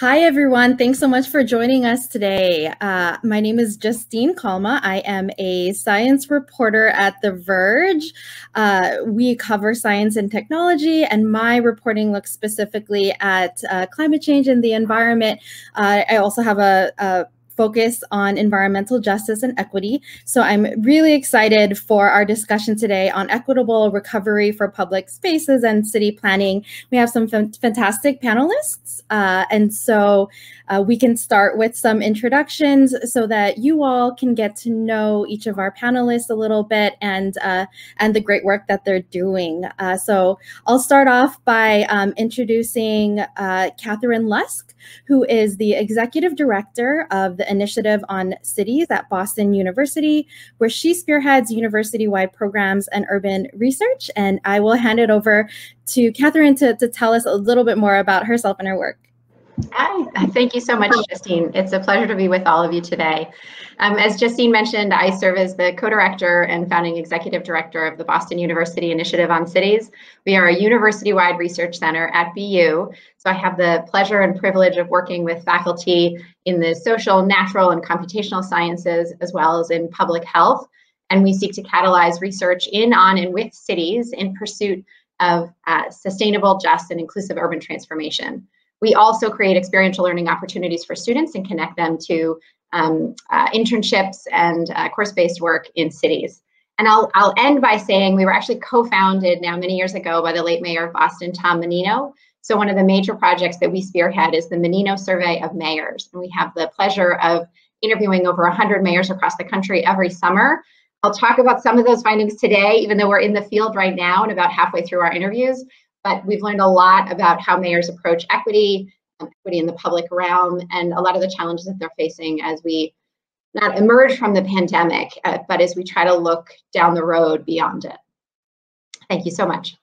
Hi, everyone. Thanks so much for joining us today. Uh, my name is Justine Calma. I am a science reporter at The Verge. Uh, we cover science and technology, and my reporting looks specifically at uh, climate change and the environment. Uh, I also have a, a focus on environmental justice and equity. So I'm really excited for our discussion today on equitable recovery for public spaces and city planning. We have some fantastic panelists. Uh, and so uh, we can start with some introductions so that you all can get to know each of our panelists a little bit and, uh, and the great work that they're doing. Uh, so I'll start off by um, introducing uh, Katharine Lusk, who is the executive director of the Initiative on Cities at Boston University, where she spearheads university-wide programs and urban research. And I will hand it over to Katharine to, to tell us a little bit more about herself and her work. Hi, thank you so much, Justine. It's a pleasure to be with all of you today. Um, as Justine mentioned, I serve as the co-director and founding executive director of the Boston University Initiative on Cities. We are a university-wide research center at BU, so I have the pleasure and privilege of working with faculty in the social, natural, and computational sciences, as well as in public health. And we seek to catalyze research in, on, and with cities in pursuit of uh, sustainable, just, and inclusive urban transformation. We also create experiential learning opportunities for students and connect them to um, uh, internships and uh, course-based work in cities. And I'll, I'll end by saying we were actually co-founded now many years ago by the late mayor of Boston, Tom Menino. So one of the major projects that we spearhead is the Menino Survey of Mayors. And we have the pleasure of interviewing over 100 mayors across the country every summer. I'll talk about some of those findings today, even though we're in the field right now and about halfway through our interviews but we've learned a lot about how mayors approach equity, equity in the public realm, and a lot of the challenges that they're facing as we not emerge from the pandemic, uh, but as we try to look down the road beyond it. Thank you so much.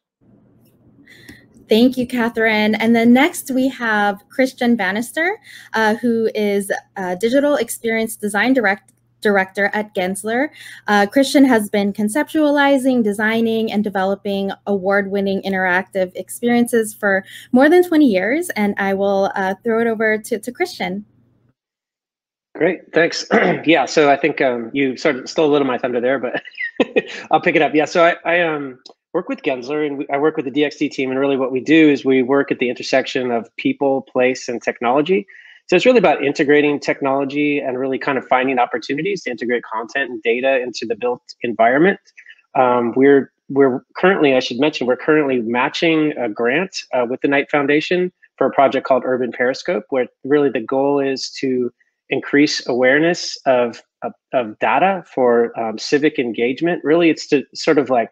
Thank you, Katharine. And then next we have Christian Bannister, uh, who is a Digital Experience Design Direct director at Gensler. Uh, Christian has been conceptualizing, designing, and developing award-winning interactive experiences for more than 20 years, and I will uh, throw it over to, to Christian. Great, thanks. yeah, so I think um, you sort of stole a little of my thunder there, but I'll pick it up. Yeah, so I, I um, work with Gensler and we, I work with the DXD team, and really what we do is we work at the intersection of people, place, and technology. So it's really about integrating technology and really kind of finding opportunities to integrate content and data into the built environment. Um, we're we're currently, I should mention, we're currently matching a grant uh, with the Knight Foundation for a project called Urban Periscope, where really the goal is to increase awareness of, of, of data for um, civic engagement. Really, it's to sort of like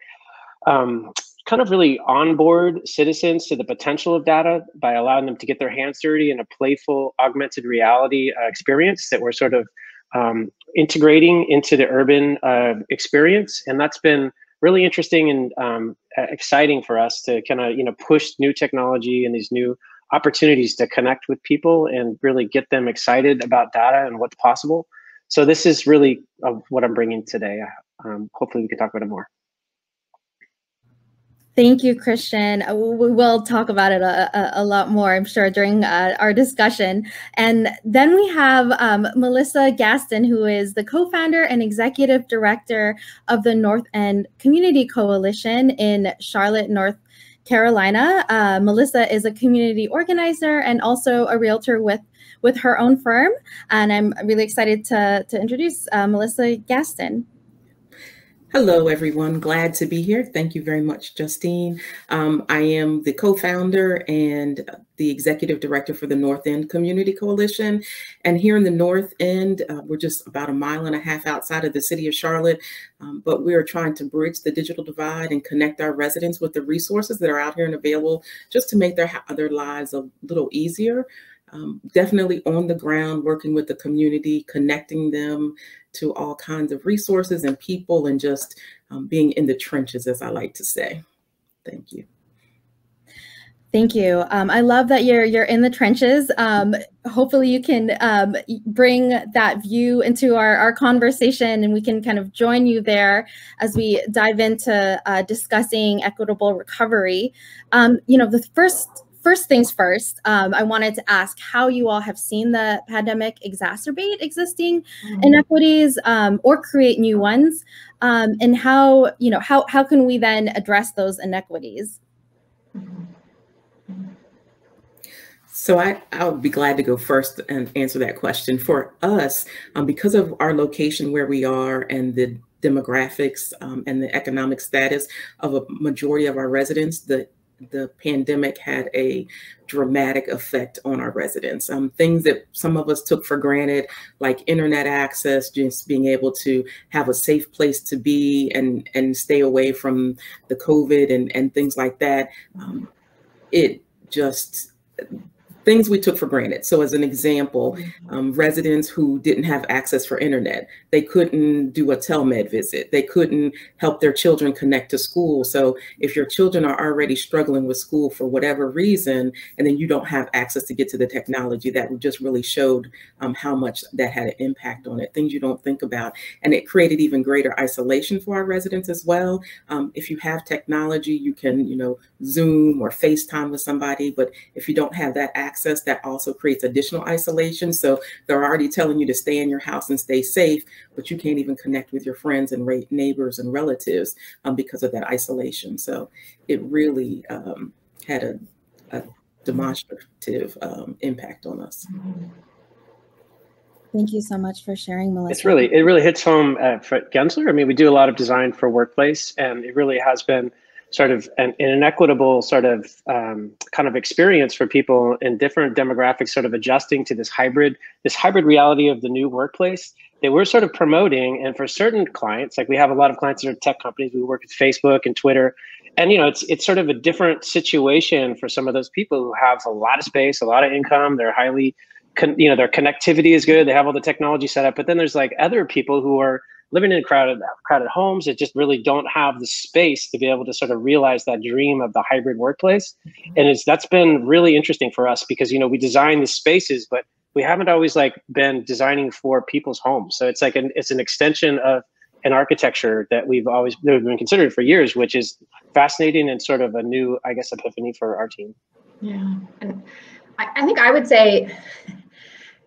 um, kind of really onboard citizens to the potential of data by allowing them to get their hands dirty in a playful augmented reality uh, experience that we're sort of um, integrating into the urban uh, experience. And that's been really interesting and um, exciting for us to kind of you know push new technology and these new opportunities to connect with people and really get them excited about data and what's possible. So this is really uh, what I'm bringing today. Um, hopefully we can talk about it more. Thank you, Christian. Uh, we will talk about it a, a, a lot more, I'm sure, during uh, our discussion. And then we have um, Melissa Gaston, who is the co-founder and executive director of the North End Community Coalition in Charlotte, North Carolina. Uh, Melissa is a community organizer and also a realtor with with her own firm. And I'm really excited to, to introduce uh, Melissa Gaston. Hello, everyone. Glad to be here. Thank you very much, Justine. Um, I am the co-founder and the executive director for the North End Community Coalition. And here in the North End, uh, we're just about a mile and a half outside of the city of Charlotte, um, but we are trying to bridge the digital divide and connect our residents with the resources that are out here and available just to make their, their lives a little easier. Um, definitely on the ground, working with the community, connecting them to all kinds of resources and people and just um, being in the trenches, as I like to say. Thank you. Thank you. Um, I love that you're you're in the trenches. Um, hopefully, you can um, bring that view into our, our conversation, and we can kind of join you there as we dive into uh, discussing equitable recovery. Um, you know, the first first things first, um, I wanted to ask how you all have seen the pandemic exacerbate existing mm-hmm. inequities um, or create new ones, um, and how you know how how can we then address those inequities? So I, I would be glad to go first and answer that question. For us, um, because of our location where we are and the demographics um, and the economic status of a majority of our residents, the the pandemic had a dramatic effect on our residents. Um, things that some of us took for granted, like internet access, just being able to have a safe place to be and and stay away from the COVID and and things like that. Um, it just things we took for granted. So, as an example, mm-hmm. um, residents who didn't have access for internet, they couldn't do a telemed visit, they couldn't help their children connect to school. So, if your children are already struggling with school for whatever reason, and then you don't have access to get to the technology, that just really showed um, how much that had an impact on it. Things you don't think about, and it created even greater isolation for our residents as well. Um, if you have technology, you can, you know, Zoom or FaceTime with somebody, but if you don't have that access access that also creates additional isolation. So they're already telling you to stay in your house and stay safe, but you can't even connect with your friends and neighbors and relatives um, because of that isolation. So it really um, had a, a demonstrative um, impact on us. Thank you so much for sharing, Melissa. It's really, it really hits home at Gensler. I mean, we do a lot of design for workplace, and it really has been sort of an, an inequitable sort of um, kind of experience for people in different demographics sort of adjusting to this hybrid this hybrid reality of the new workplace that we're sort of promoting. And for certain clients like we have a lot of clients that are tech companies we work with facebook and twitter. And you know it's it's sort of a different situation for some of those people who have a lot of space a lot of income. They're highly con- you know their connectivity is good. They have all the technology set up. But then there's like other people who are living in crowded crowded homes that just really don't have the space to be able to sort of realize that dream of the hybrid workplace. Mm-hmm. and it's that's been really interesting for us because you know we design the spaces but we haven't always like been designing for people's homes. So it's like an it's an extension of an architecture that we've always been considered for years which is fascinating and sort of a new i guess epiphany for our team. Yeah. And I, I think i would say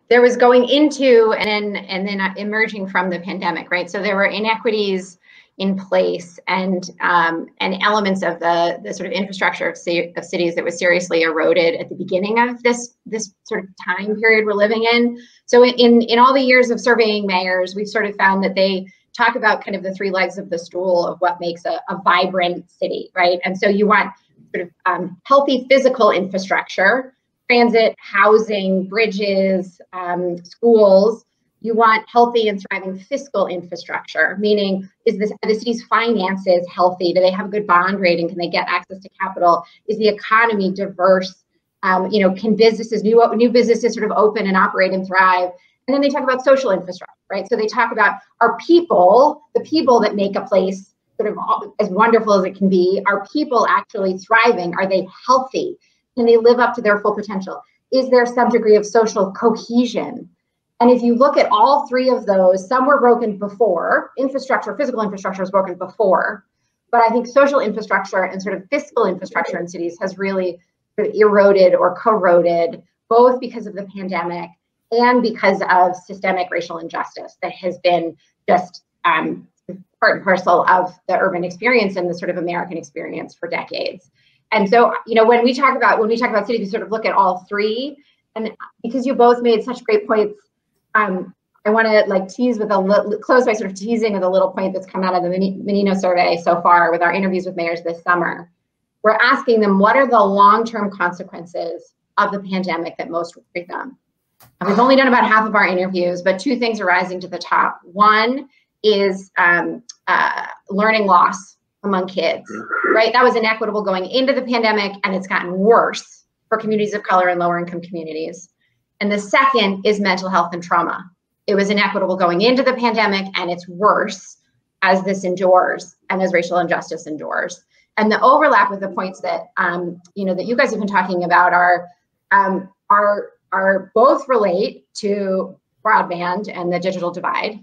there was going into and then and then emerging from the pandemic, right? So there were inequities in place and um, and elements of the the sort of infrastructure of, of cities that was seriously eroded at the beginning of this this sort of time period we're living in. So in in all the years of surveying mayors, we've sort of found that they talk about kind of the three legs of the stool of what makes a, a vibrant city, right? And so you want sort of um, healthy physical infrastructure transit, housing, bridges, um, schools. You want healthy and thriving fiscal infrastructure, meaning is this the city's finances healthy? Do they have a good bond rating? Can they get access to capital? Is the economy diverse? Um, you know, can businesses new new businesses sort of open and operate and thrive? And then they talk about social infrastructure, right? So they talk about our people, the people that make a place sort of as wonderful as it can be. Are people actually thriving? Are they healthy? Can they live up to their full potential? Is there some degree of social cohesion? And if you look at all three of those, some were broken before. Infrastructure, physical infrastructure was broken before. But I think social infrastructure and sort of fiscal infrastructure in cities has really eroded or corroded, both because of the pandemic and because of systemic racial injustice that has been just um, part and parcel of the urban experience and the sort of American experience for decades. And so, you know, when we talk about when we talk about cities, we sort of look at all three. And because you both made such great points, um, I want to like tease with a little close by sort of teasing with a little point that's come out of the Menino survey so far with our interviews with mayors this summer. We're asking them what are the long-term consequences of the pandemic that most worry them. And we've only done about half of our interviews, but two things are rising to the top. One is um, uh, learning loss among kids, right? That was inequitable going into the pandemic, and it's gotten worse for communities of color and lower income communities. And the second is mental health and trauma. It was inequitable going into the pandemic, and it's worse as this endures and as racial injustice endures. And the overlap with the points that um, you know that you guys have been talking about are um, are are both relate to broadband and the digital divide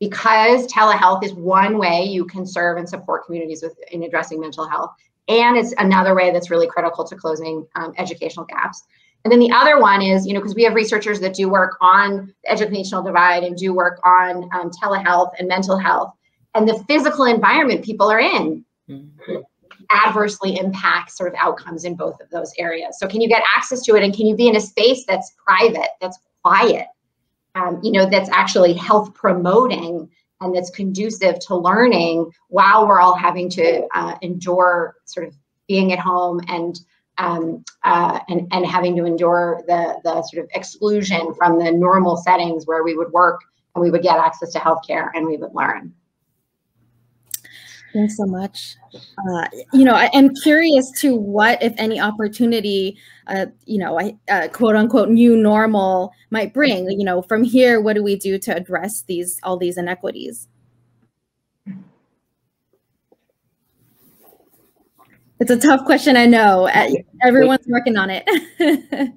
because telehealth is one way you can serve and support communities with in addressing mental health and it's another way that's really critical to closing um, educational gaps. And then the other one is, you know, because we have researchers that do work on the educational divide and do work on um, telehealth and mental health, and the physical environment people are in mm-hmm. adversely impacts sort of outcomes in both of those areas. So, can you get access to it, and can you be in a space that's private, that's quiet, um, you know, that's actually health promoting and that's conducive to learning while we're all having to uh, endure sort of being at home and um, uh, and, and having to endure the, the sort of exclusion from the normal settings where we would work and we would get access to healthcare and we would learn. Thanks so much. Uh, you know, I am curious to what, if any, opportunity, uh, you know, uh, quote unquote new normal might bring. You know, from here, what do we do to address these all these inequities? It's a tough question, I know. Everyone's working on it.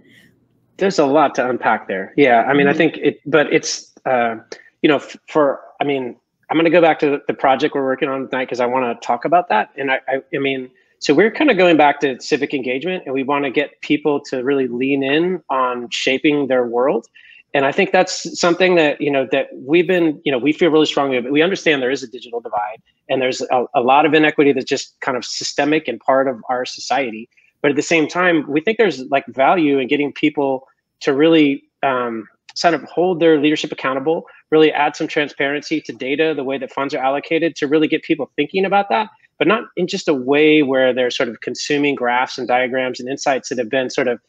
There's a lot to unpack there. Yeah, I mean, I mm-hmm. think it, but it's, uh, you know, for, I mean, I'm going to go back to the project we're working on tonight because I want to talk about that. And I, I, I mean, so we're kind of going back to civic engagement, and we want to get people to really lean in on shaping their world. And I think that's something that you know that we've been, you know, we feel really strongly. But we understand there is a digital divide, and there's a, a lot of inequity that's just kind of systemic and part of our society. But at the same time, we think there's like value in getting people to really um, kind of hold their leadership accountable, really add some transparency to data, the way that funds are allocated, to really get people thinking about that, but not in just a way where they're sort of consuming graphs and diagrams and insights that have been sort of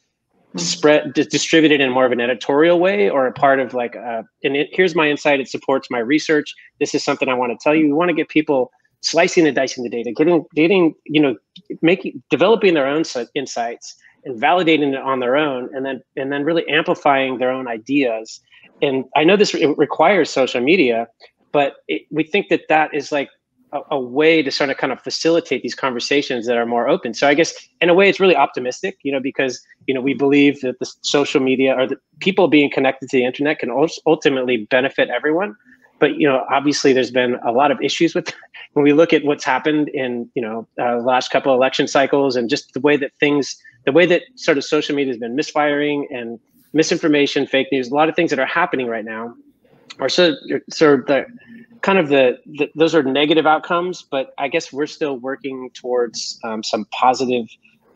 spread distributed in more of an editorial way or a part of like uh, and it, here's my insight it supports my research this is something i want to tell you. We want to get people slicing and dicing the data getting getting you know making developing their own insights and validating it on their own and then and then really amplifying their own ideas. And i know this re- requires social media but it, we think that that is like a, a, way to sort of kind of facilitate these conversations that are more open. So i guess in a way it's really optimistic you know because you know we believe that the social media or the people being connected to the internet can ultimately benefit everyone but you know obviously there's been a lot of issues with when we look at what's happened in you know uh, last couple election cycles and just the way that things the way that sort of social media has been misfiring and misinformation, fake news, a lot of things that are happening right now are sort of the kind of the, the, those are negative outcomes. But I guess we're still working towards um, some positive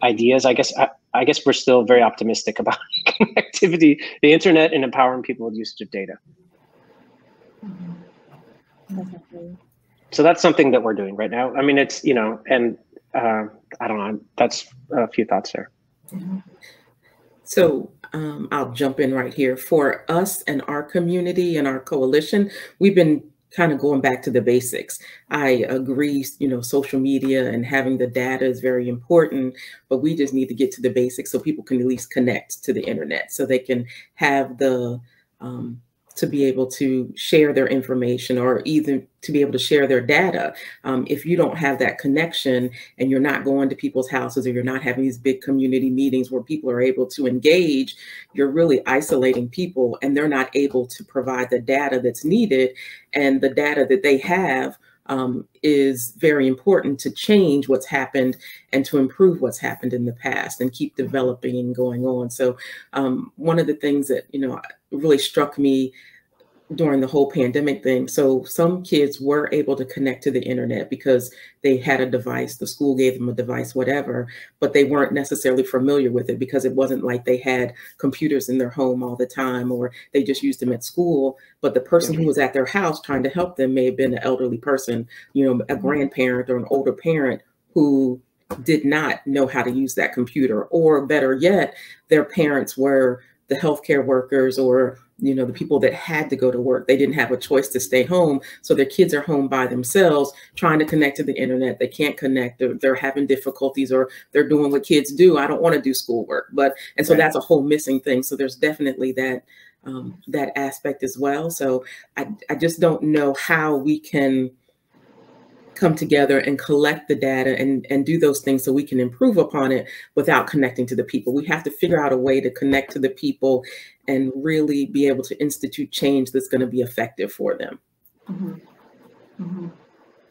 ideas. I guess I, I guess we're still very optimistic about connectivity, the internet, and empowering people with usage of data. So that's something that we're doing right now. I mean, it's you know, and uh, I don't know. That's a few thoughts there. So um, I'll jump in right here. For us and our community and our coalition, we've been kind of going back to the basics. I agree, you know, social media and having the data is very important, but we just need to get to the basics so people can at least connect to the internet so they can have the um, to be able to share their information or even to be able to share their data. Um, if you don't have that connection and you're not going to people's houses or you're not having these big community meetings where people are able to engage, you're really isolating people and they're not able to provide the data that's needed. And the data that they have um, is very important to change what's happened and to improve what's happened in the past and keep developing and going on. So um, one of the things that, you know, really struck me during the whole pandemic thing. So some kids were able to connect to the internet because they had a device, the school gave them a device, whatever, but they weren't necessarily familiar with it because it wasn't like they had computers in their home all the time or they just used them at school. But the person who was at their house trying to help them may have been an elderly person, you know, a mm-hmm. grandparent or an older parent who did not know how to use that computer or better yet, their parents were the healthcare workers or you know the people that had to go to work. They didn't have a choice to stay home so their kids are home by themselves trying to connect to the internet. They can't connect. They're, they're having difficulties or they're doing what kids do. I don't want to do schoolwork but and so right. that's a whole missing thing. So there's definitely that um, that aspect as well. So I, I just don't know how we can come together and collect the data and, and do those things so we can improve upon it without connecting to the people. We have to figure out a way to connect to the people and really be able to institute change that's going to be effective for them. Mm-hmm. Mm-hmm.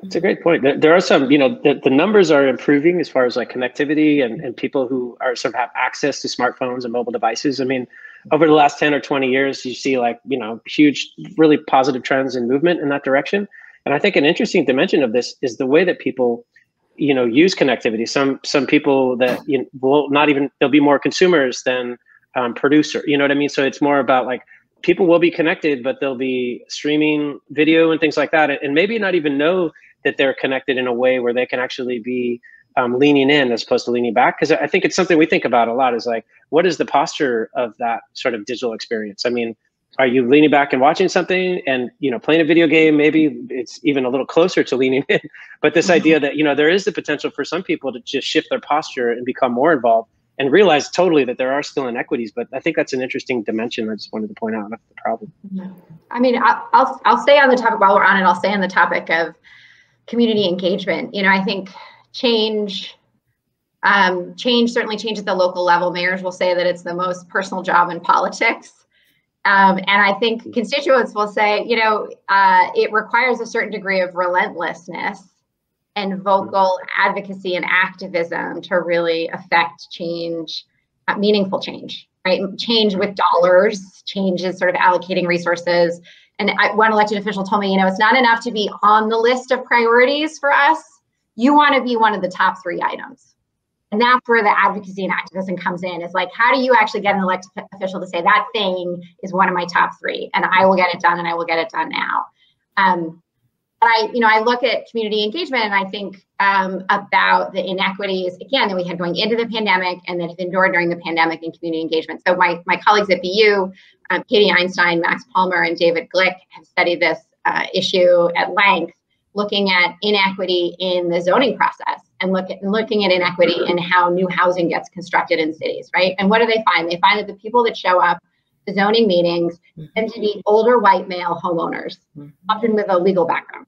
It's a great point. There are some, you know, the, the numbers are improving as far as like connectivity and, and people who are sort of have access to smartphones and mobile devices. I mean, over the last 10 or 20 years, you see like, you know, huge, really positive trends and movement in that direction. And I think an interesting dimension of this is the way that people, you know, use connectivity. Some some people that you know, will not even they'll be more consumers than um, producer. You know what I mean? So it's more about like people will be connected, but they'll be streaming video and things like that, and maybe not even know that they're connected in a way where they can actually be um, leaning in as opposed to leaning back because i think it's something we think about a lot is like what is the posture of that sort of digital experience i mean are you leaning back and watching something and you know playing a video game? Maybe it's even a little closer to leaning in. But this idea that you know there is the potential for some people to just shift their posture and become more involved and realize totally that there are still inequities. But i think that's an interesting dimension. I just wanted to point out that's the problem. I mean I'll, I'll i'll stay on the topic while we're on it. I'll stay on the topic of community engagement. You know i think change um, change certainly change at the local level. Mayors will say that it's the most personal job in politics. Um, and I think constituents will say, you know, uh, it requires a certain degree of relentlessness and vocal advocacy and activism to really affect change, uh, meaningful change, right? Change with dollars, change is sort of allocating resources. And I, one elected official told me, you know, it's not enough to be on the list of priorities for us you want to be one of the top three items. And that's where the advocacy and activism comes in. Is like, how do you actually get an elected official to say that thing is one of my top three, and I will get it done, and I will get it done now. Um, I, you know, I look at community engagement, and I think um, about the inequities again that we had going into the pandemic, and that have endured during the pandemic in community engagement. So my my colleagues at BU, um, Katie Einstein, Max Palmer, and David Glick have studied this uh, issue at length looking at inequity in the zoning process and look at, looking at inequity in how new housing gets constructed in cities, right? And what do they find? They find that the people that show up to zoning meetings tend to be older white male homeowners, often with a legal background.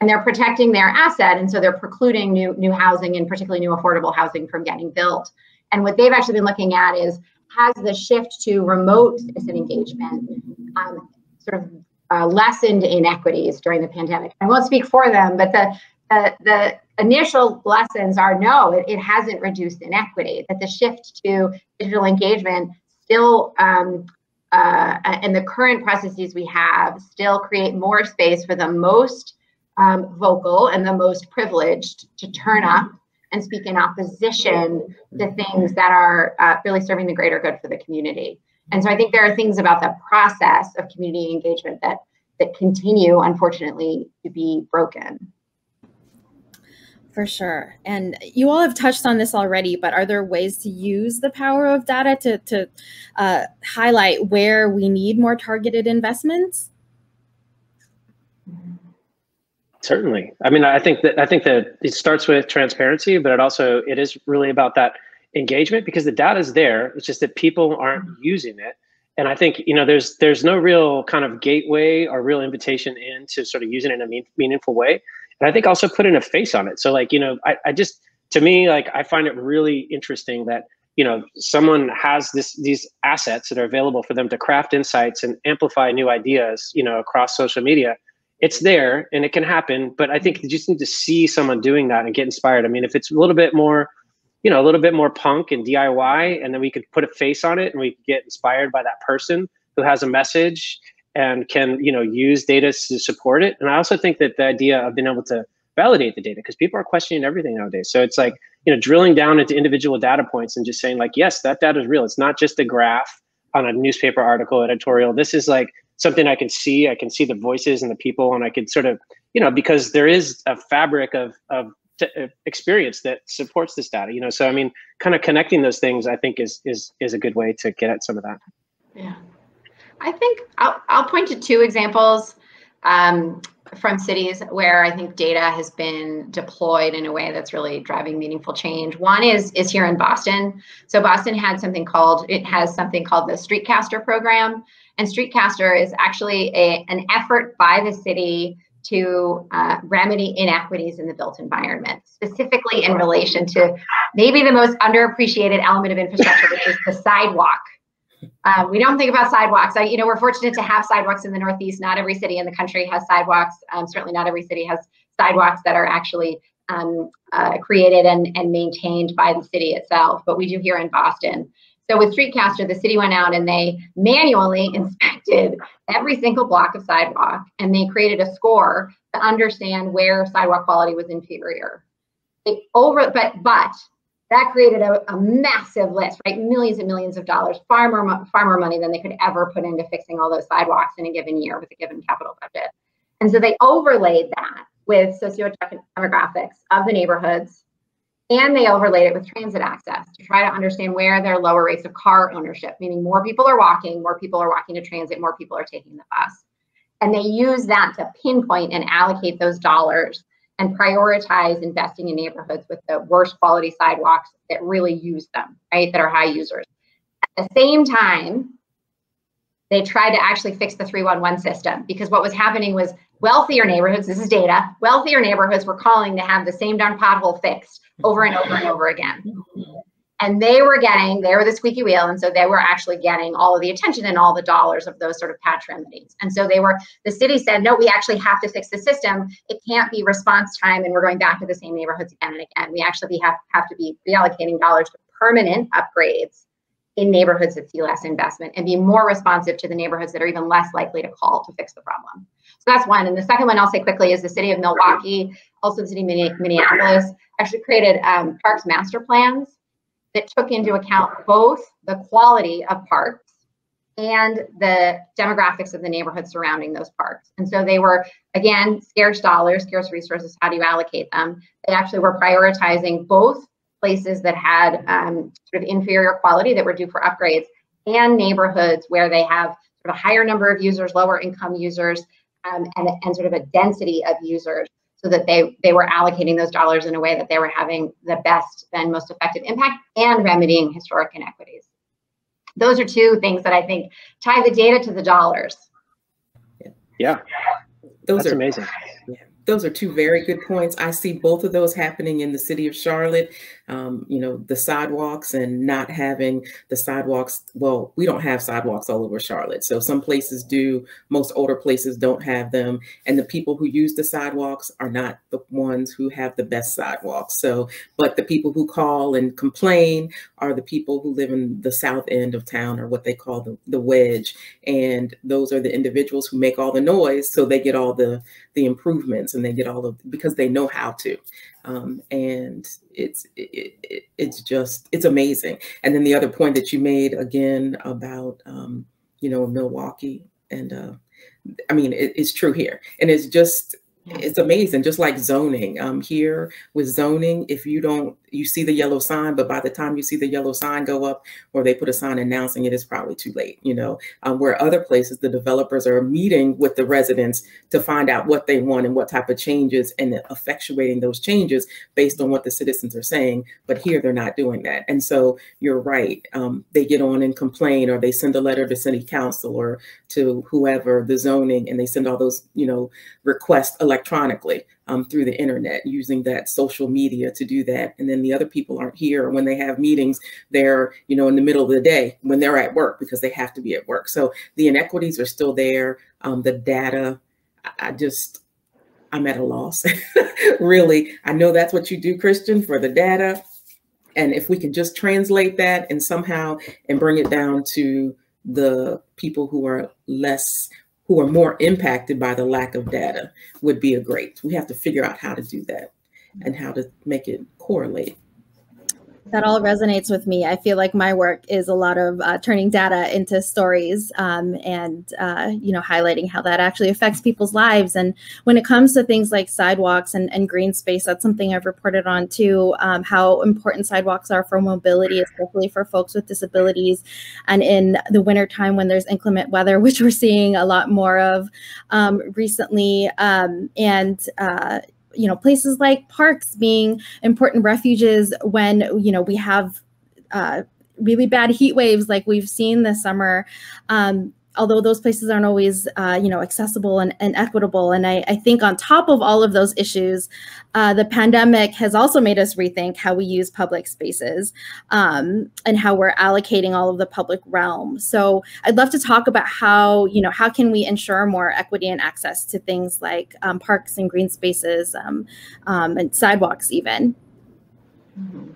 And they're protecting their asset, and so they're precluding new new housing and particularly new affordable housing from getting built. And what they've actually been looking at is has the shift to remote citizen engagement um, sort of uh, lessened inequities during the pandemic. I won't speak for them, but the the, the initial lessons are no, it, it, hasn't reduced inequity. That the shift to digital engagement still um, uh, and the current processes we have still create more space for the most um, vocal and the most privileged to turn up and speak in opposition to things that are uh, really serving the greater good for the community. And so I think there are things about the process of community engagement that that continue, unfortunately, to be broken. For sure. And you all have touched on this already, but are there ways to use the power of data to, to uh, highlight where we need more targeted investments? Certainly. I mean, I think that I think that it starts with transparency, but it also it is really about that engagement because the data is there. It's just that people aren't mm-hmm. using it. And I think you know there's there's no real kind of gateway or real invitation in to sort of using it in a mean, meaningful way. And I think also putting a face on it. So like you know I, I just to me like I find it really interesting that you know someone has this these assets that are available for them to craft insights and amplify new ideas you know across social media it's there and it can happen but i think you just need to see someone doing that and get inspired i mean if it's a little bit more you know a little bit more punk and DIY, and then we could put a face on it, and we get inspired by that person who has a message and can you know use data to support it. And I also think that the idea of being able to validate the data because people are questioning everything nowadays. So it's like you know drilling down into individual data points and just saying like yes, that data is real. It's not just a graph on a newspaper article editorial. This is like something I can see. I can see the voices and the people, and I can sort of you know because there is a fabric of of uh, experience that supports this data you know so i mean kind of connecting those things i think is is is a good way to get at some of that yeah i think i'll, I'll point to two examples um, from cities where i think data has been deployed in a way that's really driving meaningful change. One is is here in boston. So boston had something called it has something called the streetcaster program. And streetcaster is actually a, an effort by the city to uh, remedy inequities in the built environment, specifically in relation to maybe the most underappreciated element of infrastructure, which is the sidewalk. Um, we don't think about sidewalks. I, you know, we're fortunate to have sidewalks in the Northeast. Not every city in the country has sidewalks. Um, certainly, not every city has sidewalks that are actually um, uh, created and, and maintained by the city itself, but we do here in Boston. So with Streetcaster, the city went out and they manually inspected every single block of sidewalk and they created a score to understand where sidewalk quality was inferior. They over, but but that created a, a, massive list, right? Millions and millions of dollars, far more, far more money than they could ever put into fixing all those sidewalks in a given year with a given capital budget. And so they overlaid that with sociodemographics of the neighborhoods, and they overlaid it with transit access to try to understand where there are lower rates of car ownership, meaning more people are walking, more people are walking to transit, more people are taking the bus. And they use that to pinpoint and allocate those dollars and prioritize investing in neighborhoods with the worst quality sidewalks that really use them, right? That are high users. At the same time, they tried to actually fix the 311 system because what was happening was wealthier neighborhoods, this is data, wealthier neighborhoods were calling to have the same darn pothole fixed over and over and over again mm-hmm. And they were getting they were the squeaky wheel and so they were actually getting all of the attention and all the dollars of those sort of patch remedies. And so they were the city said no we actually have to fix the system. It can't be response time and we're going back to the same neighborhoods again and again. We actually have, have to be reallocating dollars to permanent upgrades in neighborhoods that see less investment and be more responsive to the neighborhoods that are even less likely to call to fix the problem. So that's one. And the second one i'll say quickly is the city of milwaukee also the city of minneapolis actually created um, parks master plans that took into account both the quality of parks and the demographics of the neighborhood surrounding those parks. And so they were, again, scarce dollars, scarce resources. How do you allocate them? They actually were prioritizing both places that had um, sort of inferior quality that were due for upgrades and neighborhoods where they have sort of a higher number of users, lower income users, um, and, and sort of a density of users so that they they were allocating those dollars in a way that they were having the best and most effective impact and remedying historic inequities. Those are two things that I think tie the data to the dollars. Yeah, those That's are amazing. Yeah those are two very good points. I see both of those happening in the city of Charlotte. Um, you know, the sidewalks and not having the sidewalks. Well, we don't have sidewalks all over Charlotte. So some places do, most older places don't have them. And the people who use the sidewalks are not the ones who have the best sidewalks. So, but the people who call and complain are the people who live in the south end of town or what they call the, the wedge. And those are the individuals who make all the noise. So they get all the, the improvements and they get all of because they know how to um, and it's it, it, it's just it's amazing. And then the other point that you made again about um, you know milwaukee and uh, i mean it, it's true here. And it's just it's amazing just like zoning. Um here with zoning if you don't you see the yellow sign but by the time you see the yellow sign go up or they put a sign announcing it it's probably too late you know? Um, where other places the developers are meeting with the residents to find out what they want and what type of changes and effectuating those changes based on what the citizens are saying but here they're not doing that. And so you're right um, they get on and complain or they send a letter to city council or to whoever the zoning and they send all those you know requests electronically um, through the internet using that social media to do that. And then the other people aren't here. When they have meetings they're you know in the middle of the day when they're at work because they have to be at work. So the inequities are still there. Um, the data i just i'm at a loss. Really i know that's what you do christian for the data. And if we can just translate that and somehow and bring it down to the people who are less who are more impacted by the lack of data would be a great. We have to figure out how to do that and how to make it correlate that all resonates with me. I feel like my work is a lot of uh, turning data into stories um, and uh, you know highlighting how that actually affects people's lives. And when it comes to things like sidewalks and, and green space, that's something I've reported on too. Um, how important sidewalks are for mobility, especially for folks with disabilities, and in the wintertime when there's inclement weather, which we're seeing a lot more of um, recently. Um, and uh, you know places like parks being important refuges when you know we have uh, really bad heat waves like we've seen this summer. Um, although those places aren't always uh, you know accessible and, and equitable. And I, I, think on top of all of those issues uh, the pandemic has also made us rethink how we use public spaces um, and how we're allocating all of the public realm. So i'd love to talk about how you know how can we ensure more equity and access to things like um, parks and green spaces um, um and sidewalks even. Mm-hmm.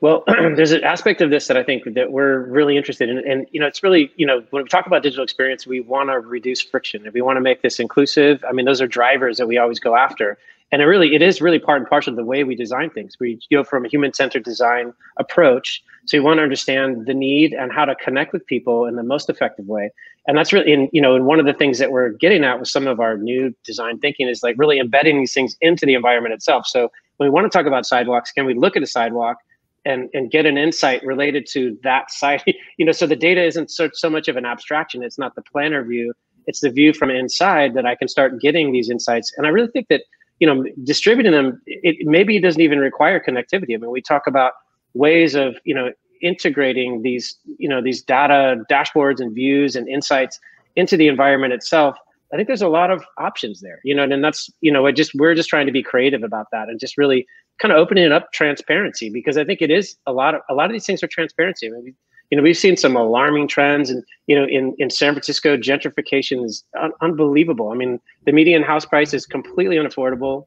Well, there's an aspect of this that I think that we're really interested in, and you know, it's really you know when we talk about digital experience, we want to reduce friction. If we want to make this inclusive, I mean, those are drivers that we always go after, and it really it is really part and parcel of the way we design things. We go from a human-centered design approach, so we want to understand the need and how to connect with people in the most effective way, and that's really in you know, and one of the things that we're getting at with some of our new design thinking is like really embedding these things into the environment itself. So when we want to talk about sidewalks, can we look at a sidewalk? And and get an insight related to that site you know so the data isn't so, so much of an abstraction. It's not the planner view. It's the view from inside that i can start getting these insights. And i really think that you know distributing them it maybe it doesn't even require connectivity. I mean we talk about ways of you know integrating these you know these data dashboards and views and insights into the environment itself. I think there's a lot of options there you know and that's you know it just we're just trying to be creative about that and just really kind of opening up transparency because I think it is a lot of a lot of these things are transparency. I mean, you know, we've seen some alarming trends, and you know, in in San Francisco, gentrification is un- unbelievable. I mean, the median house price is completely unaffordable.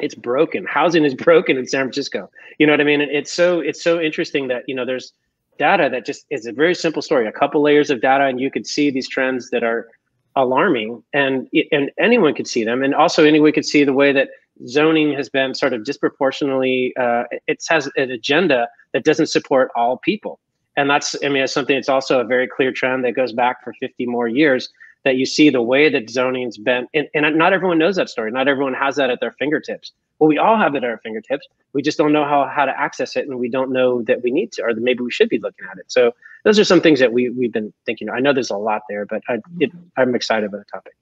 It's broken. Housing is broken in San Francisco. You know what I mean? And it's so it's so interesting that you know there's data that just is a very simple story. A couple layers of data, and you could see these trends that are alarming, and and anyone could see them, and also anyone could see the way that zoning has been sort of disproportionately uh, it has an agenda that doesn't support all people. And that's i mean it's something it's also a very clear trend that goes back for 50 more years that you see the way that zoning's been and, and not everyone knows that story. Not everyone has that at their fingertips. Well we all have it at our fingertips. We just don't know how, how to access it and we don't know that we need to or that maybe we should be looking at it. So those are some things that we, we've been thinking. I know there's a lot there but I, it, i'm excited about the topic.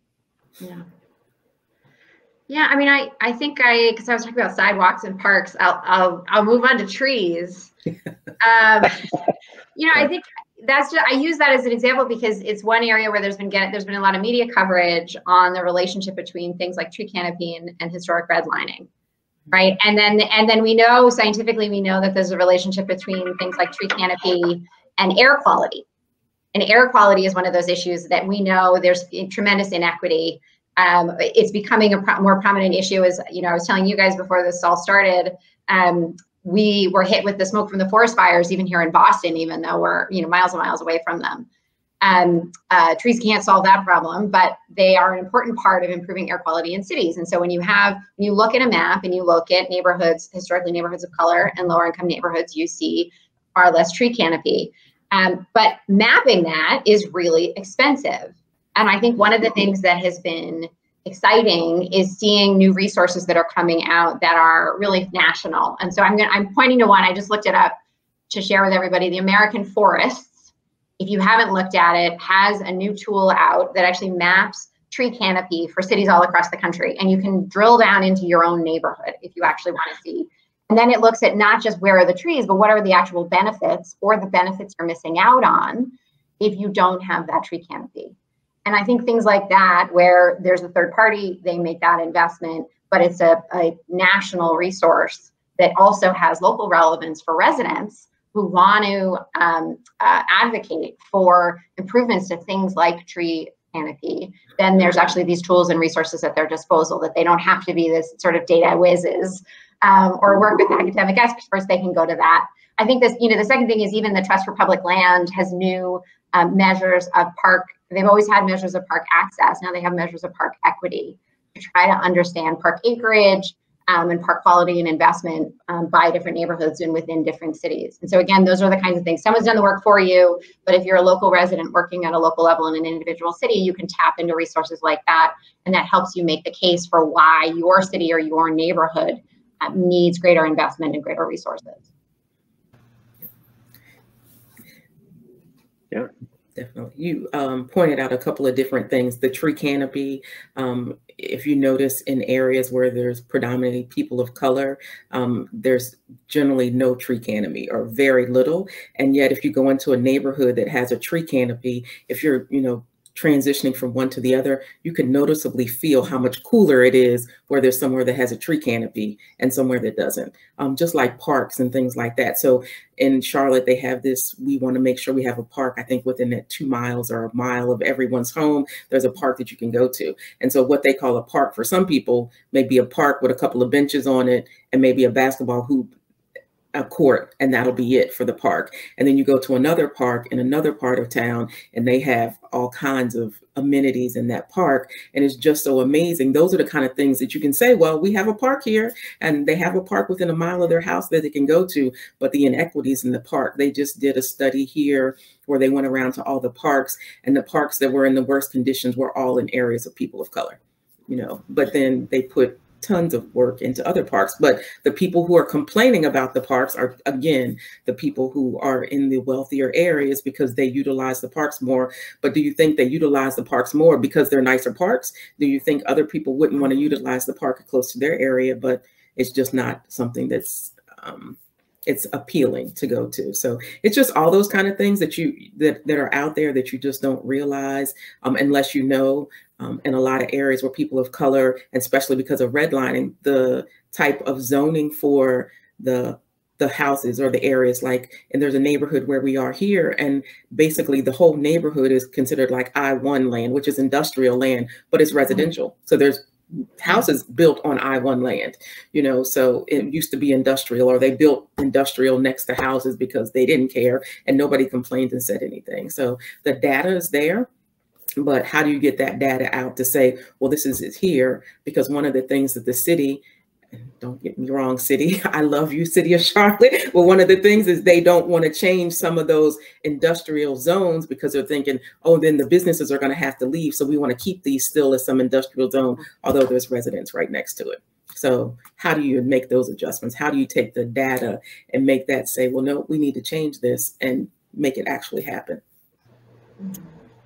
Yeah yeah, I mean, I I think I because I was talking about sidewalks and parks. I'll I'll I'll move on to trees. um, you know, I think that's just I use that as an example because it's one area where there's been get there's been a lot of media coverage on the relationship between things like tree canopy and, and historic redlining, right? And then and then we know scientifically we know that there's a relationship between things like tree canopy and air quality. And air quality is one of those issues that we know there's tremendous inequity um, it's becoming a pro- more prominent issue. As you know, I was telling you guys before this all started. Um, we were hit with the smoke from the forest fires, even here in Boston, even though we're you know miles and miles away from them. Um, uh, trees can't solve that problem, but they are an important part of improving air quality in cities. And so when you have, when you look at a map and you look at neighborhoods, historically neighborhoods of color and lower income neighborhoods, you see far less tree canopy. Um, but mapping that is really expensive. And I think one of the things that has been exciting is seeing new resources that are coming out that are really national. And so I'm gonna, I'm pointing to one I just looked it up to share with everybody. The American Forests, if you haven't looked at it, has a new tool out that actually maps tree canopy for cities all across the country and you can drill down into your own neighborhood if you actually want to see. And then it looks at not just where are the trees, but what are the actual benefits or the benefits you're missing out on if you don't have that tree canopy. And I think things like that, where there's a third party, they make that investment, but it's a, a national resource that also has local relevance for residents who want to um, uh, advocate for improvements to things like tree canopy, then there's actually these tools and resources at their disposal that they don't have to be this sort of data whizzes um, or work with academic experts. They can go to that. I think this, you know, the second thing is even the Trust for Public Land has new um, measures of park They've always had measures of park access. Now they have measures of park equity to try to understand park acreage um, and park quality and investment um, by different neighborhoods and within different cities. And so again, those are the kinds of things. Someone's done the work for you, but if you're a local resident working at a local level in an individual city, you can tap into resources like that, and that helps you make the case for why your city or your neighborhood um, needs greater investment and greater resources. Yeah. Definitely. You um, pointed out a couple of different things. The tree canopy, um, if you notice in areas where there's predominantly people of color, um, there's generally no tree canopy or very little. And yet, if you go into a neighborhood that has a tree canopy, if you're, you know, transitioning from one to the other, you can noticeably feel how much cooler it is where there's somewhere that has a tree canopy and somewhere that doesn't, um, just like parks and things like that. So in Charlotte, they have this, we want to make sure we have a park, I think within that two miles or a mile of everyone's home, there's a park that you can go to. And so what they call a park for some people may be a park with a couple of benches on it and maybe a basketball hoop a court and that'll be it for the park. And then you go to another park in another part of town and they have all kinds of amenities in that park. And it's just so amazing. Those are the kind of things that you can say, well, we have a park here and they have a park within a mile of their house that they can go to. But the inequities in the park, they just did a study here where they went around to all the parks and the parks that were in the worst conditions were all in areas of people of color, you know, but then they put tons of work into other parks. But the people who are complaining about the parks are, again, the people who are in the wealthier areas because they utilize the parks more. But do you think they utilize the parks more because they're nicer parks? Do you think other people wouldn't want to utilize the park close to their area, but it's just not something that's um, it's appealing to go to. So it's just all those kind of things that you that that are out there that you just don't realize um, unless you know um, in a lot of areas where people of color, especially because of redlining, the type of zoning for the the houses or the areas like and there's a neighborhood where we are here and basically the whole neighborhood is considered like I1 land which is industrial land but it's mm-hmm. residential so there's houses built on I1 land you know so it used to be industrial or they built industrial next to houses because they didn't care and nobody complained and said anything so the data is there but how do you get that data out to say, well, this is, here? Because one of the things that the city, don't get me wrong, city, I love you, city of Charlotte. Well, one of the things is they don't want to change some of those industrial zones because they're thinking, oh, then the businesses are going to have to leave. So we want to keep these still as some industrial zone, although there's residents right next to it. So how do you make those adjustments? How do you take the data and make that say, well, no, we need to change this and make it actually happen?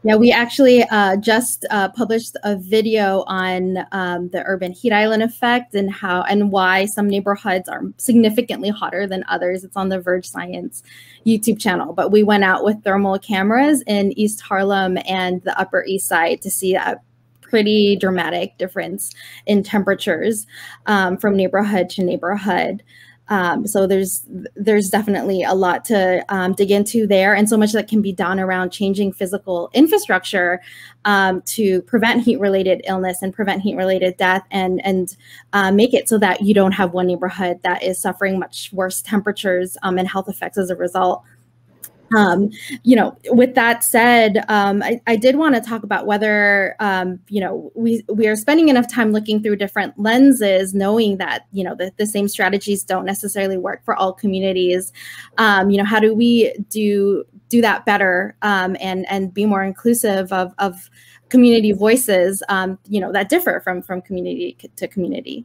Yeah, we actually uh, just uh, published a video on um, the urban heat island effect and how and why some neighborhoods are significantly hotter than others. It's on the Verge Science YouTube channel. But we went out with thermal cameras in East Harlem and the Upper East Side to see a pretty dramatic difference in temperatures um, from neighborhood to neighborhood. Um, so there's there's definitely a lot to um, dig into there, and so much that can be done around changing physical infrastructure um, to prevent heat-related illness and prevent heat-related death, and and uh, make it so that you don't have one neighborhood that is suffering much worse temperatures um, and health effects as a result. Um, you know, with that said, um, I, I, did want to talk about whether, um, you know, we, we are spending enough time looking through different lenses, knowing that, you know, the, the same strategies don't necessarily work for all communities. Um, you know, how do we do do that better um, and and be more inclusive of, of community voices, um, you know, that differ from from community to community?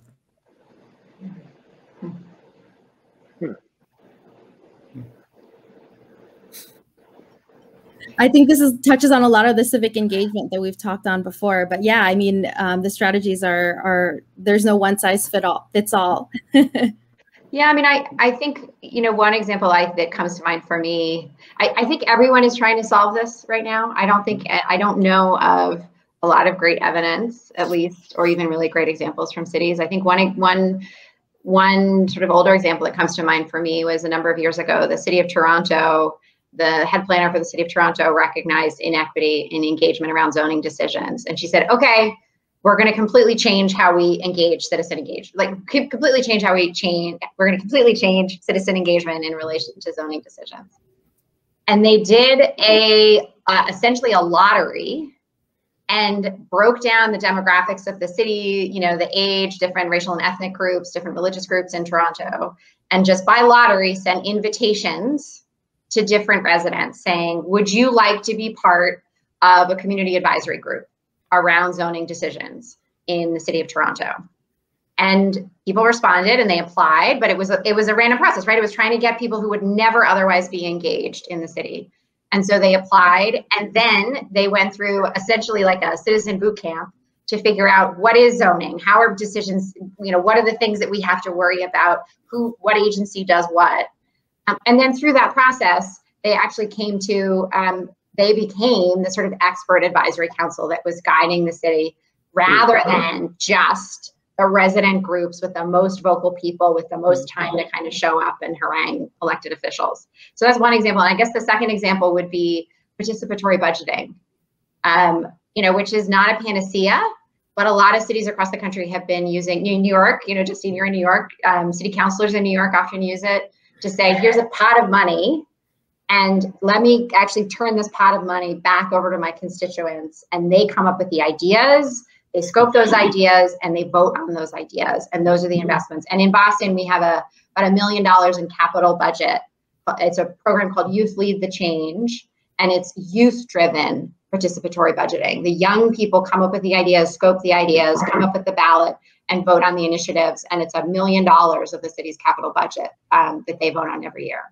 I think this is touches on a lot of the civic engagement that we've talked on before. But yeah, I mean, um, the strategies are are there's no one size fit all fits all. yeah, I mean, I I think you know one example I, that comes to mind for me. I, I think everyone is trying to solve this right now. I don't think I don't know of a lot of great evidence, at least, or even really great examples from cities. I think one one one sort of older example that comes to mind for me was a number of years ago. The city of Toronto the head planner for the city of Toronto recognized inequity in engagement around zoning decisions. And she said, okay, we're going to completely change how we engage citizen engagement, like completely change how we change, we're going to completely change citizen engagement in relation to zoning decisions. And they did a uh, essentially a lottery and broke down the demographics of the city, you know, the age, different racial and ethnic groups, different religious groups in Toronto, and just by lottery sent invitations to different residents saying, Would you like to be part of a community advisory group around zoning decisions in the city of Toronto? And people responded and they applied, but it was a, it was a random process, right? It was trying to get people who would never otherwise be engaged in the city. And so they applied and then they went through essentially like a citizen boot camp to figure out what is zoning, how are decisions, you know, what are the things that we have to worry about, who, what agency does what. Um, and then through that process, they actually came to, um, they became the sort of expert advisory council that was guiding the city rather than just the resident groups with the most vocal people with the most time to kind of show up and harangue elected officials. So that's one example. And I guess the second example would be participatory budgeting, um, you know, which is not a panacea, but a lot of cities across the country have been using New York, you know, Justine, you're in New York, um, city councilors in New York often use it to say, here's a pot of money and let me actually turn this pot of money back over to my constituents. And they come up with the ideas they scope those ideas and they vote on those ideas. And those are the investments. And in boston we have a about a million dollars in capital budget. It's a program called youth lead the change and it's youth driven participatory budgeting. The young people come up with the ideas scope the ideas come up with the ballot and vote on the initiatives and it's a million dollars of the city's capital budget um, that they vote on every year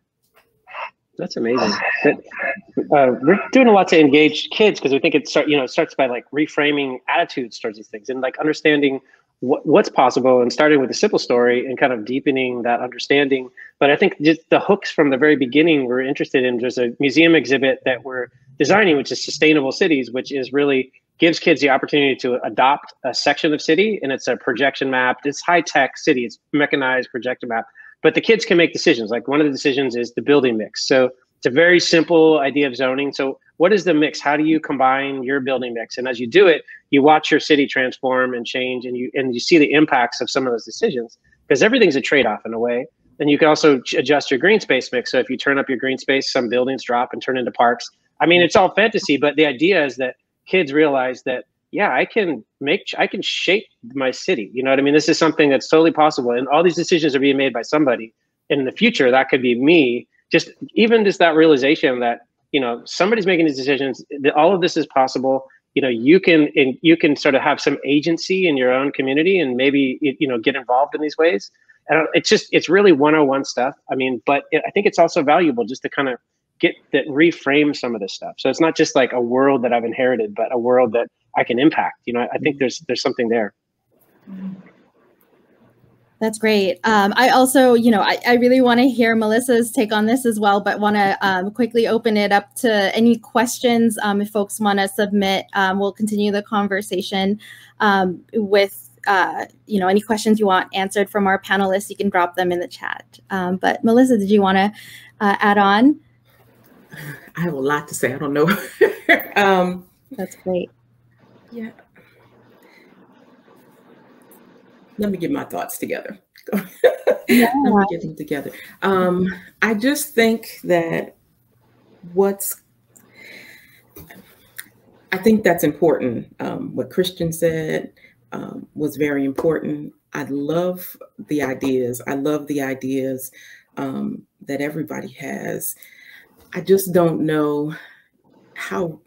that's amazing. Uh, we're doing a lot to engage kids because we think it start, you know, it starts by like reframing attitudes towards these things and like understanding what, what's possible and starting with a simple story and kind of deepening that understanding. But I think just the hooks from the very beginning we're interested in. There's a museum exhibit that we're designing, which is sustainable cities, which is really gives kids the opportunity to adopt a section of city and it's a projection map. It's high tech city. It's mechanized projection map but the kids can make decisions. Like one of the decisions is the building mix. So it's a very simple idea of zoning. So what is the mix? How do you combine your building mix? And as you do it, you watch your city transform and change, and you and you see the impacts of some of those decisions because everything's a trade-off in a way. And you can also adjust your green space mix. So if you turn up your green space, some buildings drop and turn into parks. I mean, it's all fantasy, but the idea is that kids realize that yeah, I can make, I can shape my city. You know what I mean? This is something that's totally possible. And all these decisions are being made by somebody. And In the future, that could be me. Just even just that realization that, you know, somebody's making these decisions, That all of this is possible. You know, you can, and you can sort of have some agency in your own community and maybe, you know, get involved in these ways. And uh, it's just, it's really 101 stuff. I mean, but I think it's also valuable just to kind of get that reframe some of this stuff. So it's not just like a world that I've inherited, but a world that I can impact. You know, I think mm-hmm. there's there's something there. That's great. Um, I also, you know, I, I really want to hear Melissa's take on this as well, but want to um, quickly open it up to any questions. Um, if folks want to submit, um, we'll continue the conversation um, with, uh, you know, any questions you want answered from our panelists. You can drop them in the chat. Um, but Melissa, did you want to uh, add on? I have a lot to say. I don't know. That's great. Yeah. Let me get my thoughts together. yeah. Let me get them together. Um, I just think that what's I think that's important. Um, what Christian said um, was very important. I love the ideas. I love the ideas um, that everybody has. I just don't know how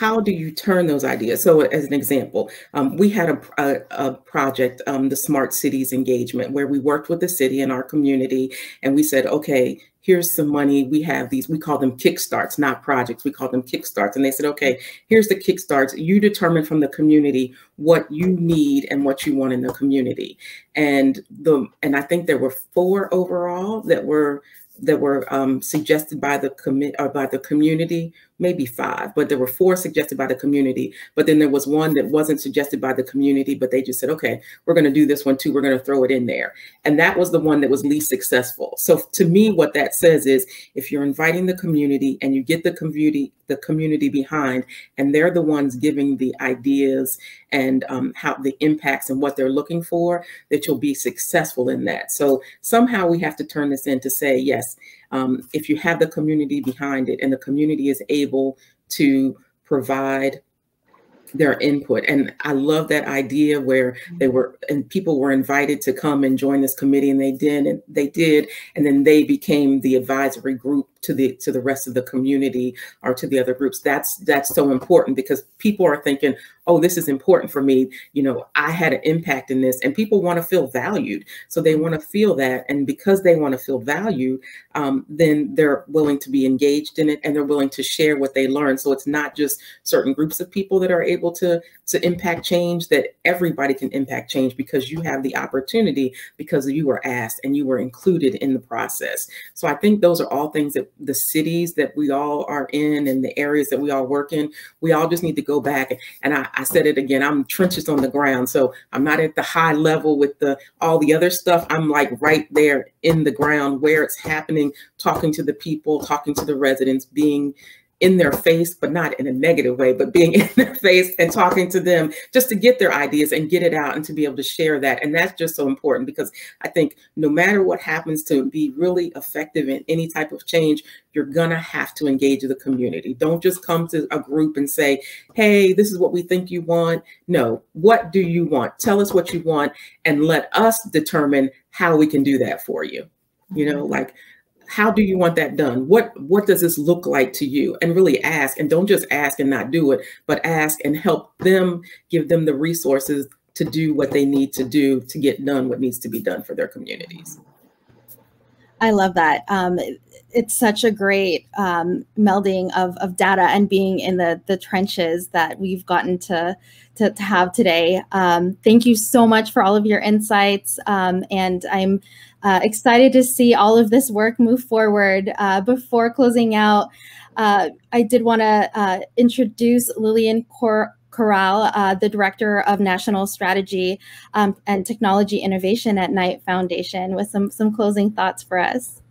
how do you turn those ideas? So, as an example, um, we had a, a, a project, um, the Smart Cities Engagement, where we worked with the city and our community, and we said, okay, here's some money. We have these, we call them kickstarts, not projects. We call them kickstarts. And they said, okay, here's the kickstarts. You determine from the community what you need and what you want in the community. And the and I think there were four overall that were that were um, suggested by the commit or by the community maybe five, but there were four suggested by the community. But then there was one that wasn't suggested by the community, but they just said, okay, we're going to do this one too. We're going to throw it in there. And that was the one that was least successful. So to me, what that says is if you're inviting the community and you get the community, the community behind, and they're the ones giving the ideas and um, how the impacts and what they're looking for, that you'll be successful in that. So somehow we have to turn this in to say, yes, um, if you have the community behind it and the community is able to provide their input. And I love that idea where they were and people were invited to come and join this committee and they did and they did and then they became the advisory group to the to the rest of the community or to the other groups. That's that's so important because people are thinking oh this is important for me. You know i had an impact in this. And people want to feel valued. So they want to feel that. And because they want to feel valued um, then they're willing to be engaged in it and they're willing to share what they learn so it's not just certain groups of people that are able to to impact change that everybody can impact change because you have the opportunity because you were asked and you were included in the process. So i think those are all things that the cities that we all are in and the areas that we all work in we all just need to go back. And i, I said it again i'm trenches on the ground. So i'm not at the high level with the all the other stuff. I'm like right there in the ground where it's happening talking to the people talking to the residents being in their face, but not in a negative way, but being in their face and talking to them just to get their ideas and get it out and to be able to share that. And that's just so important because I think no matter what happens to be really effective in any type of change, you're gonna have to engage the community. Don't just come to a group and say, hey, this is what we think you want. No, what do you want? Tell us what you want and let us determine how we can do that for you. You know, like how do you want that done? What what does this look like to you? And really ask and don't just ask and not do it but ask and help them give them the resources to do what they need to do to get done what needs to be done for their communities i love that. Um, it's such a great um, melding of, of data and being in the the trenches that we've gotten to to, to have today. Um, thank you so much for all of your insights. Um, and i'm uh, excited to see all of this work move forward. Uh, before closing out, uh, I did want to uh, introduce Lilian Cor Coral, uh, the Director of National Strategy um, and Technology Innovation at Knight Foundation, with some, some closing thoughts for us.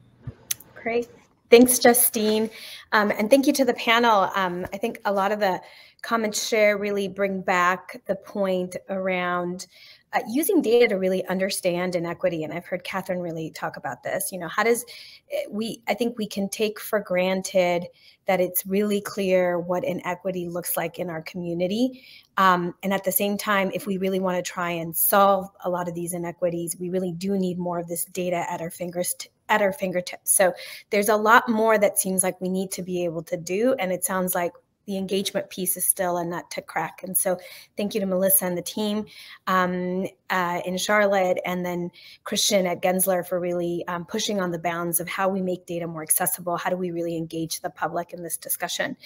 Great. Thanks, Justine. Um, and thank you to the panel. Um, I think a lot of the comments share really bring back the point around uh, using data to really understand inequity and i've heard Katharine really talk about this you know how does eh, we i think we can take for granted that it's really clear what inequity looks like in our community um, and at the same time if we really want to try and solve a lot of these inequities we really do need more of this data at our fingers at our fingertips. So there's a lot more that seems like we need to be able to do and it sounds like the engagement piece is still a nut to crack. And so thank you to Melissa and the team um, uh, in Charlotte and then Christian at Gensler for really um, pushing on the bounds of how we make data more accessible. How do we really engage the public in this discussion?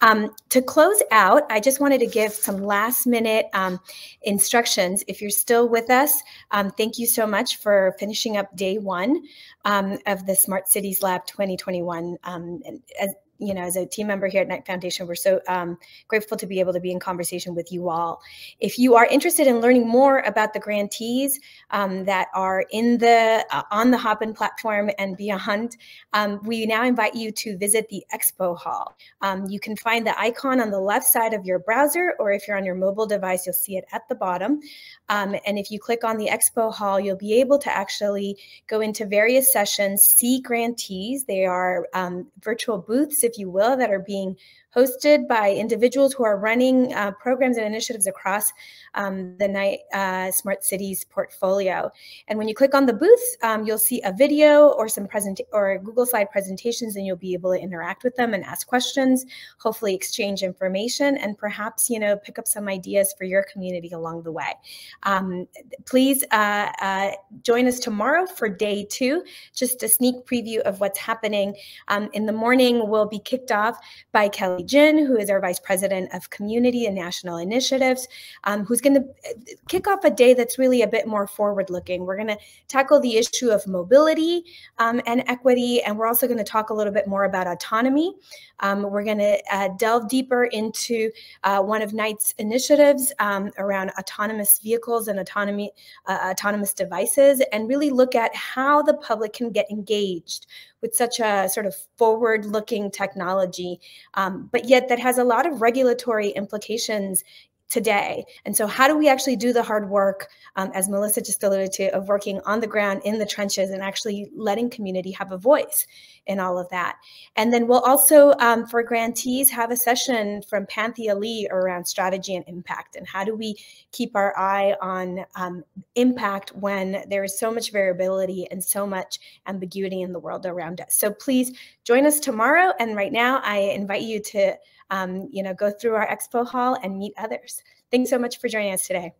Um, to close out, I just wanted to give some last minute um, instructions. If you're still with us, um, thank you so much for finishing up day one um, of the Smart Cities Lab 2021. Um, as, you know, as a team member here at Knight Foundation, we're so um, grateful to be able to be in conversation with you all. If you are interested in learning more about the grantees um, that are in the uh, on the Hopin platform and beyond, um, we now invite you to visit the Expo Hall. Um, you can find the icon on the left side of your browser, or if you're on your mobile device, you'll see it at the bottom. Um, and if you click on the Expo Hall, you'll be able to actually go into various sessions, see grantees. They are um, virtual booths, if you will, that are being hosted by individuals who are running uh, programs and initiatives across um, the Knight uh, Smart Cities portfolio. And when you click on the booth, um, you'll see a video or some present or Google slide presentations, and you'll be able to interact with them and ask questions, hopefully exchange information, and perhaps you know pick up some ideas for your community along the way. Um, please uh, uh join us tomorrow for day two, just a sneak preview of what's happening. Um, in the morning, we'll be kicked off by Kelly Jin, who is our Vice President of Community and National Initiatives, um, who's going to kick off a day that's really a bit more forward looking. We're going to tackle the issue of mobility um, and equity, and we're also going to talk a little bit more about autonomy. Um, we're going to uh, delve deeper into uh, one of Knight's initiatives um, around autonomous vehicles and autonomy, uh, autonomous devices, and really look at how the public can get engaged with such a sort of forward looking technology, um, but yet that has a lot of regulatory implications today. And so, how do we actually do the hard work, um, as Melissa just alluded to, of working on the ground in the trenches and actually letting community have a voice in all of that? And then we'll also, um, for grantees, have a session from Panthea Lee around strategy and impact and how do we keep our eye on um, impact when there is so much variability and so much ambiguity in the world around us. So please join us tomorrow. And right now, I invite you to um, you know, go through our expo hall and meet others. Thanks so much for joining us today.